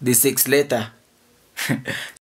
the sixth letter.